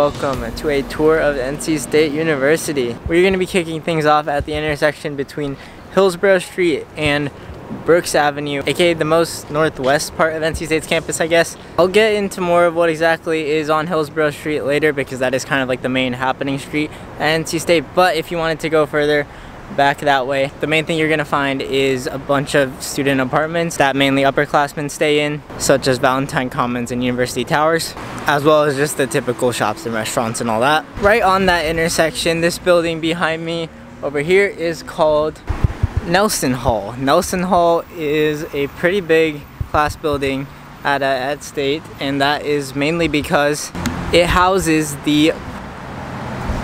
welcome to a tour of NC State University. We're going to be kicking things off at the intersection between Hillsborough Street and Brooks Avenue, aka the most northwest part of NC State's campus, I guess. I'll get into more of what exactly is on Hillsborough Street later because that is kind of like the main happening street at NC State. But if you wanted to go further, back that way. The main thing you're gonna find is a bunch of student apartments that mainly upperclassmen stay in, such as Valentine Commons and University Towers, as well as just the typical shops and restaurants and all that. Right on that intersection, this building behind me over here is called Nelson Hall. Nelson Hall is a pretty big class building at, uh, at State, and that is mainly because it houses the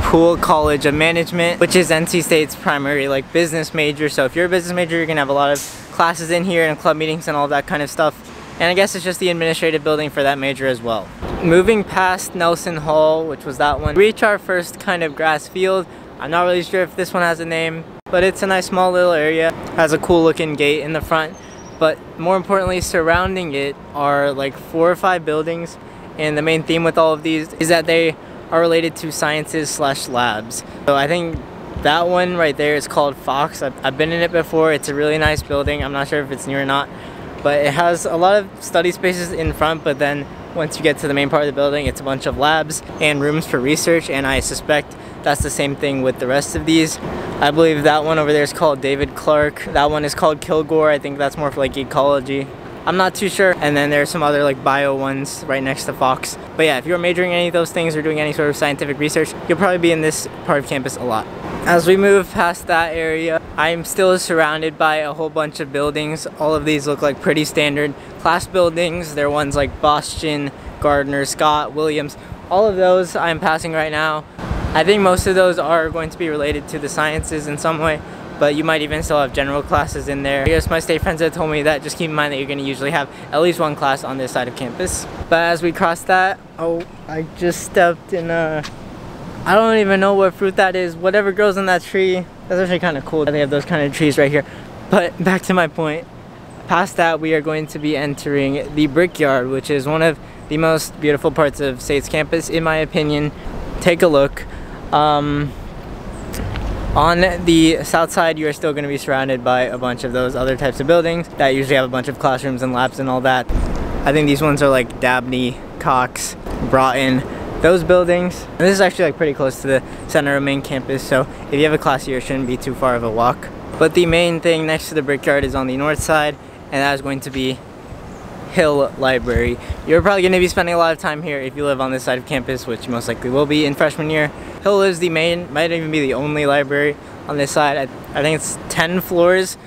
Poole College of Management, which is NC State's primary like business major. So if you're a business major, you're gonna have a lot of classes in here and club meetings and all that kind of stuff. And I guess it's just the administrative building for that major as well. Moving past Nelson Hall, which was that one, reach our first kind of grass field. I'm not really sure if this one has a name, but it's a nice small little area. Has a cool looking gate in the front. But more importantly, surrounding it are like four or five buildings. And the main theme with all of these is that they are related to sciences slash labs. So I think that one right there is called Fox. I've, I've been in it before. It's a really nice building. I'm not sure if it's new or not, but it has a lot of study spaces in front, but then once you get to the main part of the building, it's a bunch of labs and rooms for research, and I suspect that's the same thing with the rest of these. I believe that one over there is called David Clark. That one is called Kilgore. I think that's more for like ecology. I'm not too sure. And then there's some other like bio ones right next to Fox. But yeah, if you're majoring in any of those things or doing any sort of scientific research, you'll probably be in this part of campus a lot. As we move past that area, I'm still surrounded by a whole bunch of buildings. All of these look like pretty standard class buildings. They're ones like Bostian, Gardner, Scott, Williams. All of those I'm passing right now. I think most of those are going to be related to the sciences in some way but you might even still have general classes in there. I guess my state friends have told me that just keep in mind that you're going to usually have at least one class on this side of campus. But as we cross that, oh, I just stepped in a, I don't even know what fruit that is. Whatever grows on that tree, that's actually kind of cool that they have those kind of trees right here. But back to my point, past that we are going to be entering the Brickyard, which is one of the most beautiful parts of State's campus, in my opinion. Take a look. Um, on the south side, you are still going to be surrounded by a bunch of those other types of buildings that usually have a bunch of classrooms and labs and all that. I think these ones are like Dabney, Cox, Broughton, those buildings. And this is actually like pretty close to the center of main campus, so if you have a class here, it shouldn't be too far of a walk. But the main thing next to the Brickyard is on the north side, and that is going to be Hill Library. You're probably going to be spending a lot of time here if you live on this side of campus, which most likely will be in freshman year. Hill is the main, might even be the only library on this side. I, I think it's 10 floors,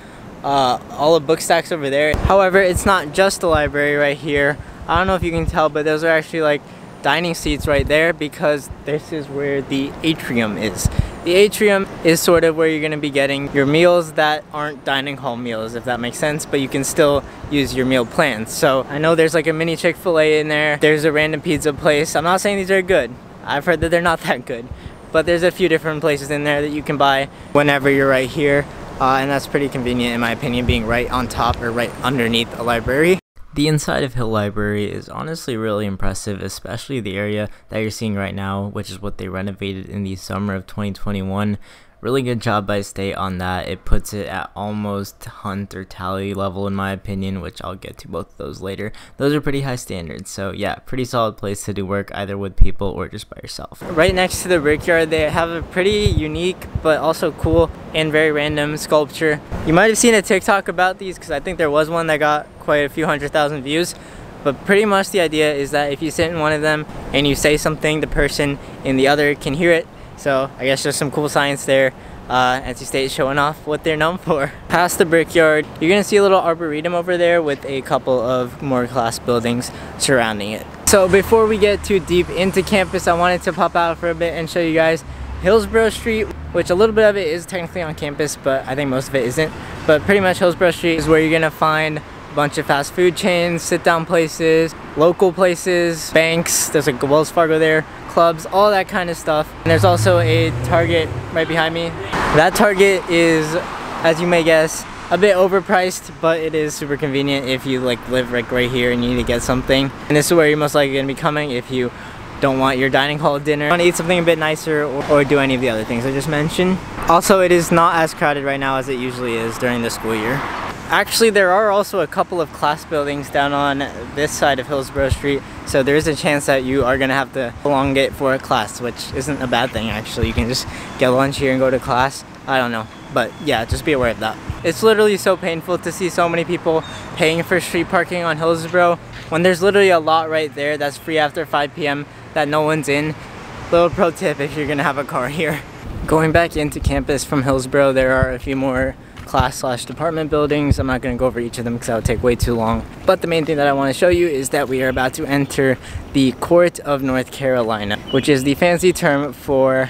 uh, all the book stacks over there. However, it's not just the library right here. I don't know if you can tell, but those are actually like dining seats right there because this is where the atrium is. The atrium is sort of where you're going to be getting your meals that aren't dining hall meals, if that makes sense, but you can still use your meal plans. So I know there's like a mini Chick-fil-A in there. There's a random pizza place. I'm not saying these are good. I've heard that they're not that good. But there's a few different places in there that you can buy whenever you're right here. Uh, and that's pretty convenient in my opinion, being right on top or right underneath a library. The inside of Hill Library is honestly really impressive, especially the area that you're seeing right now, which is what they renovated in the summer of 2021 really good job by State on that. It puts it at almost Hunt or Talley level in my opinion, which I'll get to both of those later. Those are pretty high standards, so yeah, pretty solid place to do work either with people or just by yourself. Right next to the Brickyard, they have a pretty unique but also cool and very random sculpture. You might have seen a TikTok about these because I think there was one that got quite a few hundred thousand views. But pretty much the idea is that if you sit in one of them and you say something, the person in the other can hear it so I guess just some cool science there. Uh, NC State showing off what they're known for. Past the Brickyard, you're gonna see a little arboretum over there with a couple of more class buildings surrounding it. So before we get too deep into campus, I wanted to pop out for a bit and show you guys Hillsborough Street, which a little bit of it is technically on campus, but I think most of it isn't. But pretty much Hillsborough Street is where you're gonna find bunch of fast food chains, sit down places, local places, banks, there's a Wells Fargo there, clubs, all that kind of stuff. And there's also a Target right behind me. That Target is, as you may guess, a bit overpriced, but it is super convenient if you like live right here and you need to get something. And this is where you're most likely gonna be coming if you don't want your dining hall dinner, want to eat something a bit nicer or, or do any of the other things I just mentioned. Also, it is not as crowded right now as it usually is during the school year. Actually, there are also a couple of class buildings down on this side of Hillsborough Street, so there is a chance that you are gonna have to elongate for a class, which isn't a bad thing actually. You can just get lunch here and go to class. I don't know, but yeah, just be aware of that. It's literally so painful to see so many people paying for street parking on Hillsborough when there's literally a lot right there that's free after 5 p.m. that no one's in. Little pro tip if you're gonna have a car here. Going back into campus from Hillsborough, there are a few more class slash department buildings. I'm not going to go over each of them because that would take way too long. But the main thing that I want to show you is that we are about to enter the Court of North Carolina, which is the fancy term for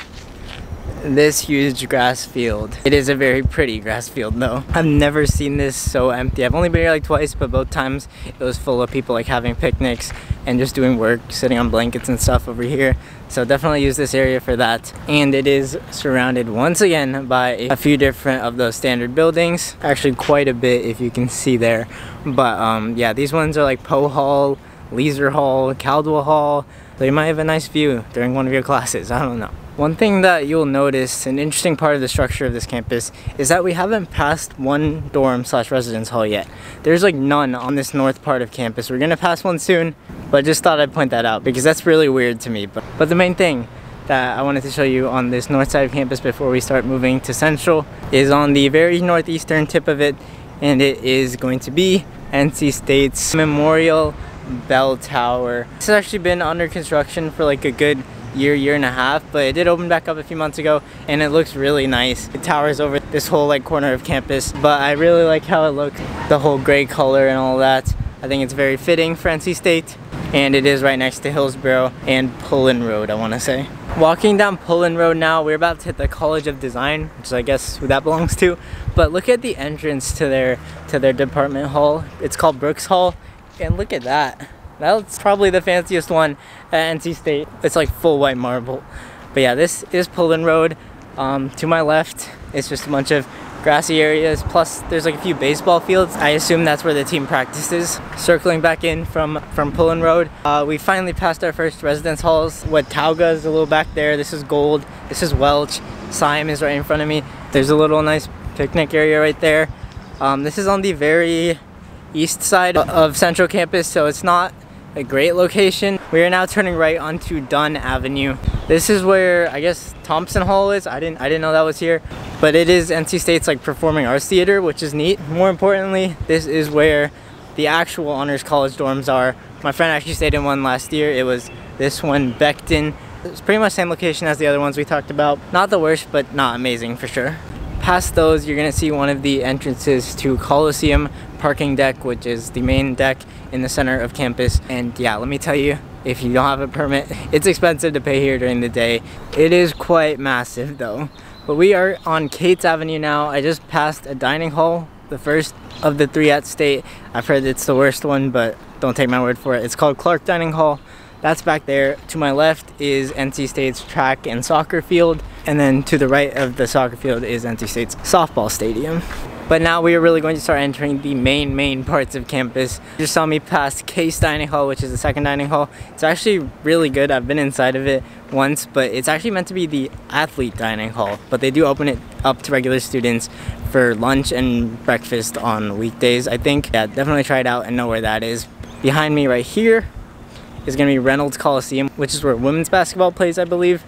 this huge grass field. It is a very pretty grass field though. I've never seen this so empty. I've only been here like twice, but both times it was full of people like having picnics and just doing work, sitting on blankets and stuff over here. So definitely use this area for that. And it is surrounded once again by a few different of those standard buildings. Actually quite a bit if you can see there. But um, yeah, these ones are like Poe Hall, Leazar Hall, Caldwell Hall. So you might have a nice view during one of your classes. I don't know. One thing that you'll notice, an interesting part of the structure of this campus, is that we haven't passed one dorm slash residence hall yet. There's like none on this north part of campus. We're gonna pass one soon, but just thought I'd point that out because that's really weird to me. But, but the main thing that I wanted to show you on this north side of campus before we start moving to Central is on the very northeastern tip of it, and it is going to be NC State's Memorial Bell Tower. This has actually been under construction for like a good year, year and a half, but it did open back up a few months ago and it looks really nice. It towers over this whole like corner of campus, but I really like how it looks, the whole gray color and all that. I think it's very fitting for NC State and it is right next to Hillsborough and Pullen Road, I want to say. Walking down Pullen Road now, we're about to hit the College of Design, which I guess who that belongs to. But look at the entrance to their to their department hall. It's called Brooks Hall, and look at that. That's probably the fanciest one at NC State. It's like full white marble. But yeah, this is Pullen Road. Um, to my left, it's just a bunch of grassy areas. Plus, there's like a few baseball fields. I assume that's where the team practices. Circling back in from, from Pullen Road, uh, we finally passed our first residence halls. Watauga is a little back there. This is Gold. This is Welch. Syme is right in front of me. There's a little nice picnic area right there. Um, this is on the very east side of Central Campus, so it's not a great location. We are now turning right onto Dunn Avenue. This is where I guess Thompson Hall is. I didn't I didn't know that was here, but it is NC State's like performing arts theater, which is neat. More importantly, this is where the actual honors college dorms are. My friend actually stayed in one last year. It was this one, Becton. It's pretty much same location as the other ones we talked about. Not the worst, but not amazing for sure. Past those, you're gonna see one of the entrances to Coliseum parking deck, which is the main deck in the center of campus. And yeah, let me tell you, if you don't have a permit, it's expensive to pay here during the day. It is quite massive though. But we are on Cates Avenue now. I just passed a dining hall, the first of the three at State. I've heard it's the worst one, but don't take my word for it. It's called Clark Dining Hall. That's back there. To my left is NC State's track and soccer field. And then to the right of the soccer field is NC State's softball stadium. But now we are really going to start entering the main, main parts of campus. You just saw me pass Case Dining Hall, which is the second dining hall. It's actually really good. I've been inside of it once, but it's actually meant to be the athlete dining hall. But they do open it up to regular students for lunch and breakfast on weekdays, I think. Yeah, definitely try it out and know where that is. Behind me right here is going to be Reynolds Coliseum, which is where women's basketball plays, I believe.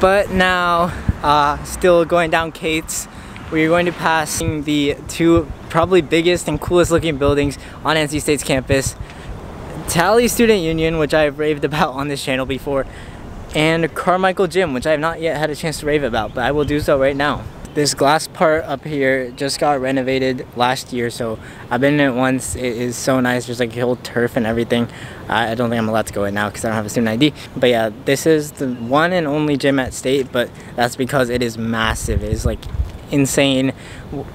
But now, uh, still going down Cates, we are going to pass the two probably biggest and coolest looking buildings on NC State's campus. Talley Student Union, which I've raved about on this channel before, and Carmichael Gym, which I have not yet had a chance to rave about, but I will do so right now. This glass part up here just got renovated last year, so I've been in it once. It is so nice. There's like whole turf and everything. I don't think I'm allowed to go in now because I don't have a student ID. But yeah, this is the one and only gym at State, but that's because it is massive. It is like insane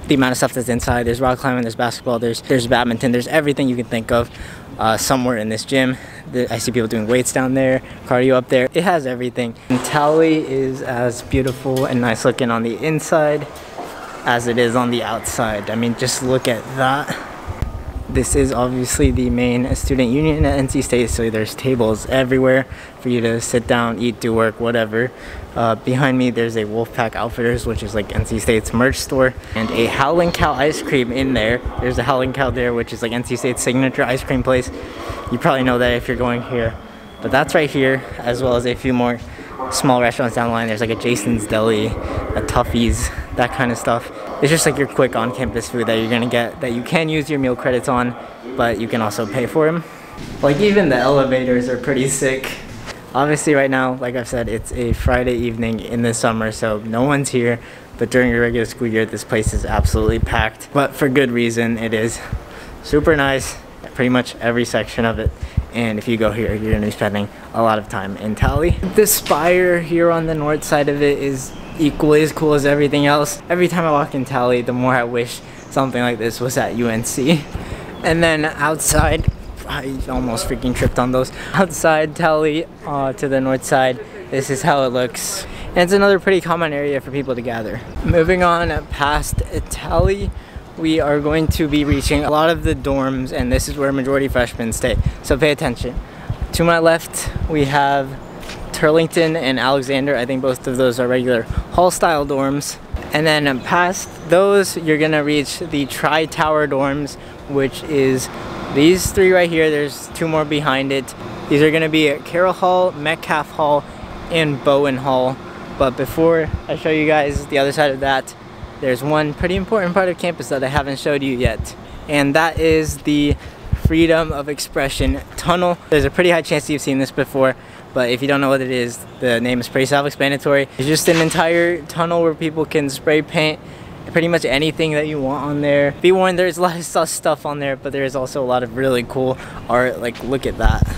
the amount of stuff that's inside. There's rock climbing, there's basketball, there's there's badminton, there's everything you can think of uh, somewhere in this gym. I see people doing weights down there, cardio up there. It has everything. And Talley is as beautiful and nice looking on the inside as it is on the outside. I mean, just look at that. This is obviously the main student union at NC State, so there's tables everywhere for you to sit down, eat, do work, whatever. Uh, behind me, there's a Wolfpack Outfitters, which is like NC State's merch store, and a Howling Cow ice cream in there. There's a Howling Cow there, which is like NC State's signature ice cream place. You probably know that if you're going here. But that's right here, as well as a few more small restaurants down the line. There's like a Jason's Deli, a Tuffy's, that kind of stuff it's just like your quick on-campus food that you're gonna get that you can use your meal credits on, but you can also pay for them. Like even the elevators are pretty sick. Obviously right now, like I've said, it's a Friday evening in the summer, so no one's here. But during a regular school year, this place is absolutely packed. But for good reason, it is super nice, pretty much every section of it. And if you go here, you're gonna be spending a lot of time in Talley. The spire here on the north side of it is equally as cool as everything else. Every time I walk in Talley, the more I wish something like this was at UNC. And then outside, I almost freaking tripped on those. Outside Talley uh, to the north side, this is how it looks. And it's another pretty common area for people to gather. Moving on past Talley, we are going to be reaching a lot of the dorms and this is where majority freshmen stay. So pay attention. To my left, we have Turlington and Alexander. I think both of those are regular hall style dorms. And then um, past those, you're gonna reach the Tri-Tower dorms, which is these three right here. There's two more behind it. These are gonna be Carroll Hall, Metcalf Hall, and Bowen Hall. But before I show you guys the other side of that, there's one pretty important part of campus that I haven't showed you yet. And that is the Freedom of Expression Tunnel. There's a pretty high chance you've seen this before but if you don't know what it is, the name is pretty self-explanatory. It's just an entire tunnel where people can spray paint pretty much anything that you want on there. Be warned, there's a lot of sus stuff on there, but there's also a lot of really cool art. Like, look at that.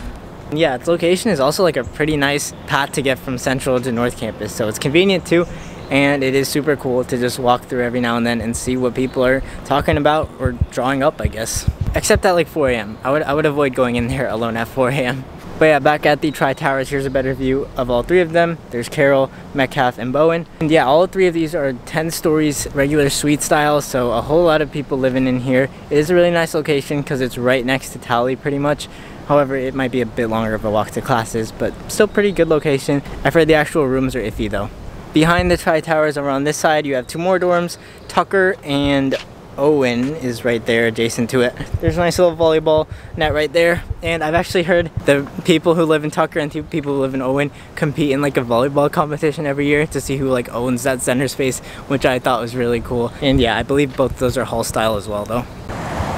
Yeah, its location is also like a pretty nice path to get from Central to North Campus, so it's convenient too, and it is super cool to just walk through every now and then and see what people are talking about or drawing up, I guess. Except at like 4 a.m. I would, I would avoid going in there alone at 4 a.m. But yeah, back at the Tri-Towers, here's a better view of all three of them. There's Carroll, Metcalf, and Bowen. And yeah, all three of these are 10 stories, regular suite style, so a whole lot of people living in here. It is a really nice location because it's right next to Talley pretty much. However, it might be a bit longer of a walk to classes, but still pretty good location. I've heard the actual rooms are iffy though. Behind the Tri-Towers over on this side, you have two more dorms, Tucker and Owen is right there adjacent to it. There's a nice little volleyball net right there. And I've actually heard the people who live in Tucker and people who live in Owen compete in like a volleyball competition every year to see who like owns that center space, which I thought was really cool. And yeah, I believe both those are hall style as well though.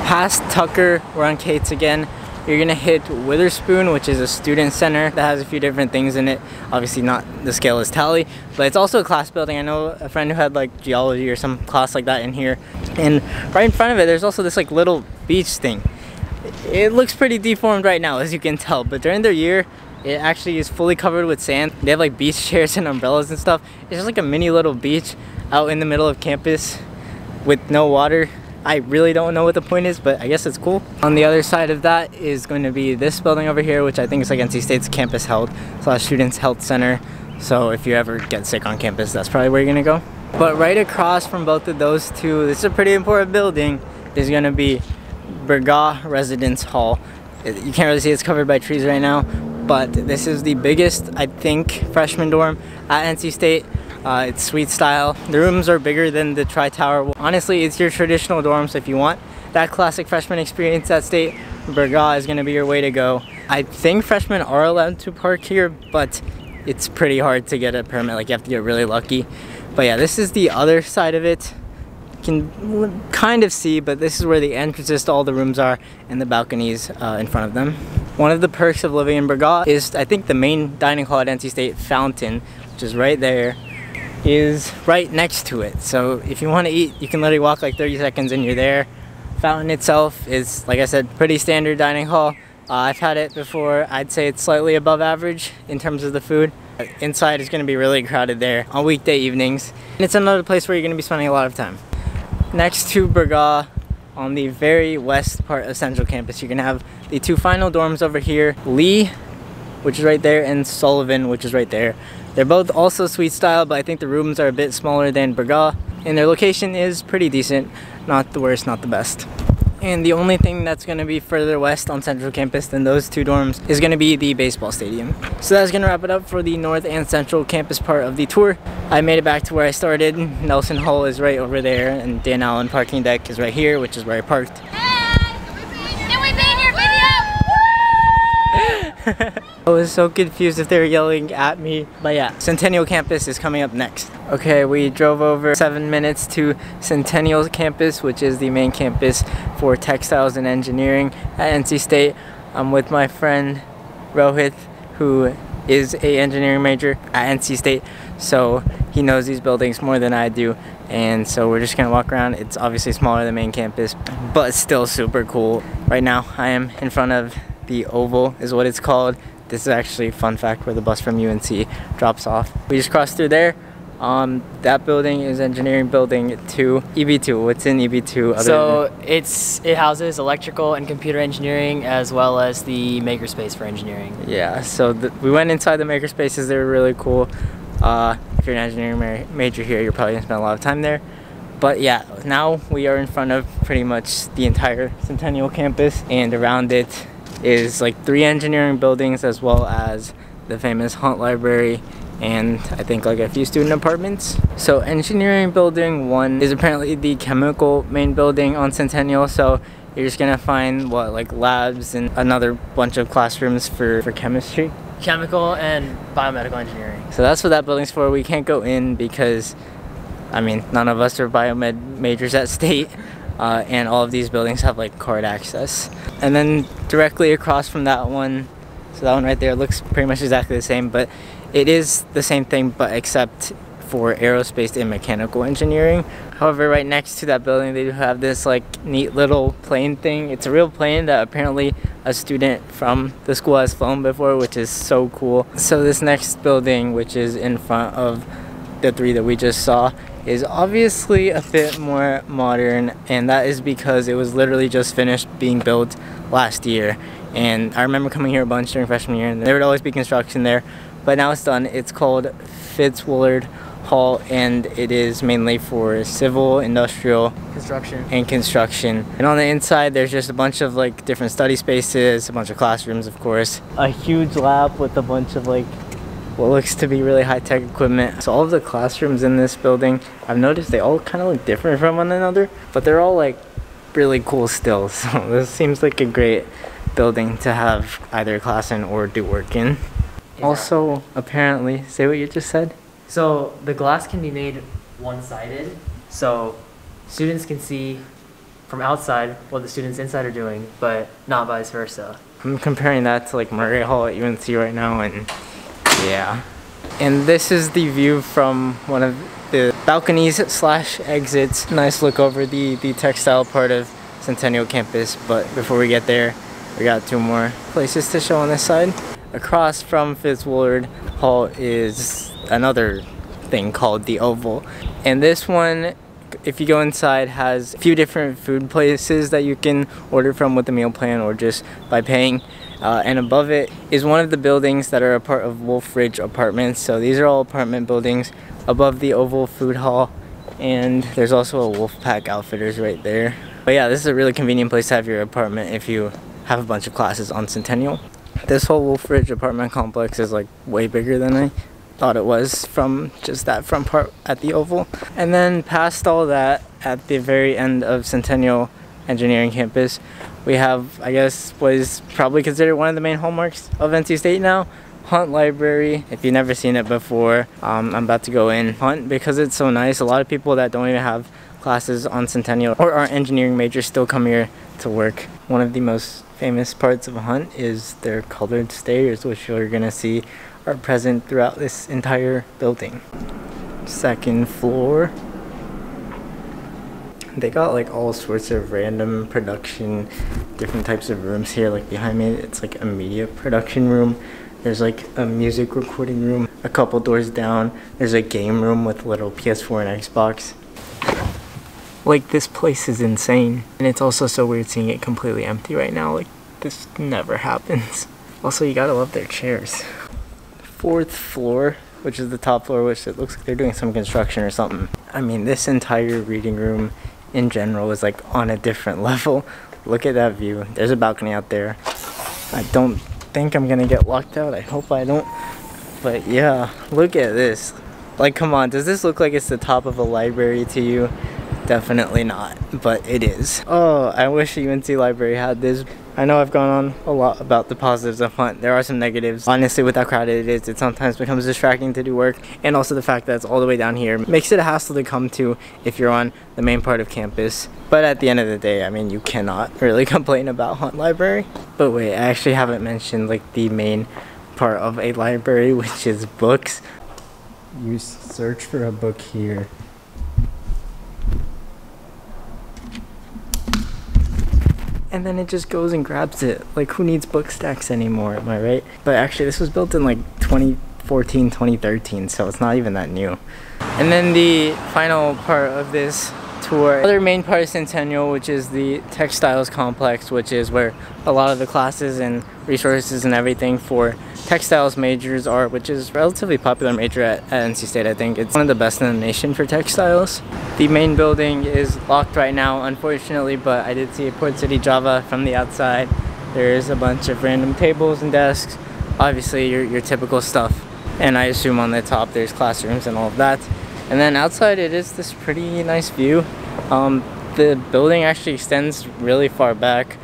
Past Tucker, we're on Cates again. You're gonna hit Witherspoon, which is a student center that has a few different things in it. Obviously not the scale is Talley, but it's also a class building. I know a friend who had like geology or some class like that in here. And right in front of it, there's also this like little beach thing. It looks pretty deformed right now, as you can tell, but during their year, it actually is fully covered with sand. They have like beach chairs and umbrellas and stuff. It's just like a mini little beach out in the middle of campus with no water. I really don't know what the point is, but I guess it's cool. On the other side of that is going to be this building over here, which I think is like NC State's campus health slash students health center. So if you ever get sick on campus, that's probably where you're gonna go. But right across from both of those two, this is a pretty important building, is gonna be Bragaw Residence Hall. You can't really see it's covered by trees right now, but this is the biggest, I think, freshman dorm at NC State. Uh, it's suite style. The rooms are bigger than the Tri-Tower. Honestly, it's your traditional dorm, so if you want that classic freshman experience at State, Bragaw is gonna be your way to go. I think freshmen are allowed to park here, but it's pretty hard to get a permit. Like you have to get really lucky. But yeah, this is the other side of it. You can kind of see, but this is where the entrances to all the rooms are and the balconies uh, in front of them. One of the perks of living in Bragaw is, I think, the main dining hall at NC State Fountain, which is right there is right next to it. So if you want to eat, you can literally walk like 30 seconds and you're there. Fountain itself is, like I said, pretty standard dining hall. Uh, I've had it before. I'd say it's slightly above average in terms of the food. Inside is going to be really crowded there on weekday evenings. And it's another place where you're going to be spending a lot of time. Next to Bragaw, on the very west part of Central Campus, you're going to have the two final dorms over here. Lee, which is right there, and Sullivan, which is right there. They're both also suite style, but I think the rooms are a bit smaller than Bragaw, and their location is pretty decent. Not the worst, not the best. And the only thing that's going to be further west on Central Campus than those two dorms is going to be the baseball stadium. So that's going to wrap it up for the North and Central Campus part of the tour. I made it back to where I started. Nelson Hall is right over there and Dan Allen parking deck is right here, which is where I parked. I was so confused if they were yelling at me. But yeah, Centennial Campus is coming up next. Okay, we drove over seven minutes to Centennial Campus, which is the main campus for textiles and engineering at NC State. I'm with my friend Rohit, who is a engineering major at NC State. So he knows these buildings more than I do. And so we're just gonna walk around. It's obviously smaller than main campus, but still super cool. Right now, I am in front of the Oval is what it's called. This is actually a fun fact where the bus from UNC drops off. We just crossed through there. Um, that building is engineering building 2, EB2. What's in EB2? so it's it houses electrical and computer engineering as well as the makerspace for engineering. Yeah, so the, we went inside the makerspaces. They were really cool. Uh, if you're an engineering ma major here, you're probably gonna spend a lot of time there. But yeah, now we are in front of pretty much the entire Centennial campus and around it is like three engineering buildings as well as the famous Hunt Library and I think like a few student apartments. So engineering building one is apparently the chemical main building on Centennial. So you're just gonna find what like labs and another bunch of classrooms for, for chemistry. Chemical and biomedical engineering. So that's what that building's for. We can't go in because I mean none of us are biomed majors at state uh, and all of these buildings have like card access. And then directly across from that one, so that one right there looks pretty much exactly the same, but it is the same thing but except for aerospace and mechanical engineering. However, right next to that building, they do have this like neat little plane thing. It's a real plane that apparently a student from the school has flown before, which is so cool. So this next building, which is in front of the three that we just saw, is obviously a bit more modern and that is because it was literally just finished being built last year. And I remember coming here a bunch during freshman year and there would always be construction there but now it's done. It's called Fitts-Woolard Hall and it is mainly for civil industrial construction. and construction. And on the inside there's just a bunch of like different study spaces a bunch of classrooms of course. A huge lab with a bunch of like what looks to be really high-tech equipment. So all of the classrooms in this building, I've noticed they all kind of look different from one another, but they're all like really cool still. So this seems like a great building to have either class in or do work in. Yeah. Also, apparently, say what you just said. So the glass can be made one-sided, so students can see from outside what the students inside are doing, but not vice versa. I'm comparing that to like Murray Hall at UNC right now, and yeah. And this is the view from one of the balconies slash exits. Nice look over the, the textile part of Centennial campus. But before we get there, we got two more places to show on this side. Across from Fitts-Woolard Hall is another thing called the Oval. And this one, if you go inside, has a few different food places that you can order from with the meal plan or just by paying. Uh, and above it is one of the buildings that are a part of Wolf Ridge Apartments. So these are all apartment buildings above the Oval Food Hall. And there's also a Wolfpack Outfitters right there. But yeah, this is a really convenient place to have your apartment if you have a bunch of classes on Centennial. This whole Wolf Ridge apartment complex is like way bigger than I thought it was from just that front part at the Oval. And then past all that, at the very end of Centennial Engineering Campus, we have, I guess, what is probably considered one of the main hallmarks of NC State now, Hunt Library. If you've never seen it before, um, I'm about to go in. Hunt, because it's so nice, a lot of people that don't even have classes on Centennial or are engineering majors still come here to work. One of the most famous parts of Hunt is their colored stairs, which you're gonna see are present throughout this entire building. Second floor they got like all sorts of random production different types of rooms here like behind me it's like a media production room. There's like a music recording room a couple doors down. There's a game room with little ps4 and xbox. Like this place is insane. And it's also so weird seeing it completely empty right now like this never happens. Also you gotta love their chairs. Fourth floor which is the top floor which it looks like they're doing some construction or something. I mean this entire reading room in general is like on a different level. look at that view. There's a balcony out there. I don't think I'm gonna get locked out. I hope I don't. But yeah, look at this. Like, come on, does this look like it's the top of a library to you? Definitely not, but it is. Oh, I wish UNC Library had this. I know I've gone on a lot about the positives of Hunt. There are some negatives. Honestly, with how crowded it is, it sometimes becomes distracting to do work. And also the fact that it's all the way down here makes it a hassle to come to if you're on the main part of campus. But at the end of the day, I mean, you cannot really complain about Hunt Library. But wait, I actually haven't mentioned like the main part of a library, which is books. You search for a book here and then it just goes and grabs it. Like who needs book stacks anymore, am I right? But actually this was built in like 2014, 2013, so it's not even that new. And then the final part of this tour, other main part of Centennial, which is the textiles complex, which is where a lot of the classes and resources and everything for textiles majors are, which is relatively popular major at, at NC State, I think. It's one of the best in the nation for textiles. The main building is locked right now, unfortunately, but I did see Port City Java from the outside. There's a bunch of random tables and desks, obviously your, your typical stuff. And I assume on the top there's classrooms and all of that. And then outside it is this pretty nice view. Um, the building actually extends really far back.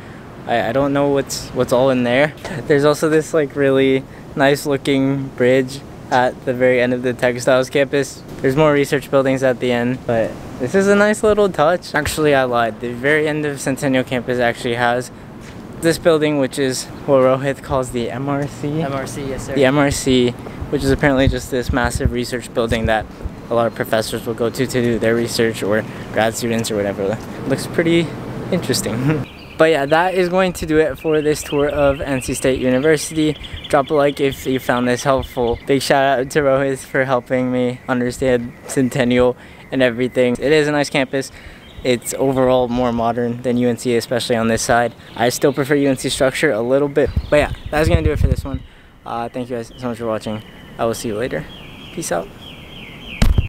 I, I don't know what's what's all in there. There's also this like really nice looking bridge at the very end of the textiles campus. There's more research buildings at the end, but this is a nice little touch. Actually, I lied. The very end of Centennial campus actually has this building, which is what Rohit calls the MRC. MRC, yes sir. The MRC, which is apparently just this massive research building that a lot of professors will go to to do their research or grad students or whatever. Looks pretty interesting. But yeah, that is going to do it for this tour of NC State University. Drop a like if you found this helpful. Big shout out to Rohit for helping me understand Centennial and everything. It is a nice campus. It's overall more modern than UNC, especially on this side. I still prefer UNC structure a little bit. But yeah, that's going to do it for this one. Uh, thank you guys so much for watching. I will see you later. Peace out.